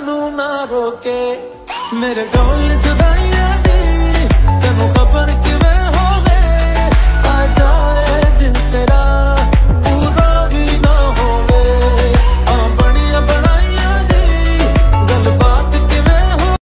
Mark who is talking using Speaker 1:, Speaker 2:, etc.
Speaker 1: luna roke mere gol judai